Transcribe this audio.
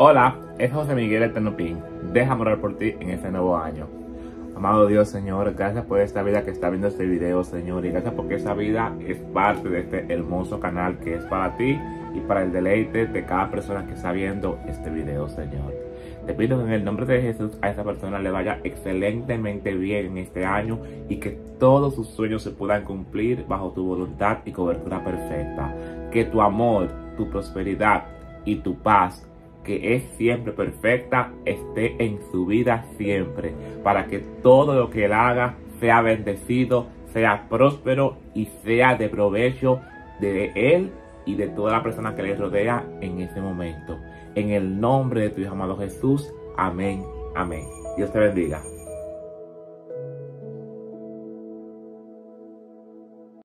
Hola, es José Miguel Eternopín. Déjame orar por ti en este nuevo año. Amado Dios, Señor, gracias por esta vida que está viendo este video, Señor, y gracias porque esa vida es parte de este hermoso canal que es para ti y para el deleite de cada persona que está viendo este video, Señor. Te pido en el nombre de Jesús a esa persona le vaya excelentemente bien en este año y que todos sus sueños se puedan cumplir bajo tu voluntad y cobertura perfecta. Que tu amor, tu prosperidad y tu paz que es siempre perfecta, esté en su vida siempre, para que todo lo que él haga sea bendecido, sea próspero y sea de provecho de él y de toda la persona que le rodea en ese momento. En el nombre de tu Hijo amado Jesús, amén, amén. Dios te bendiga.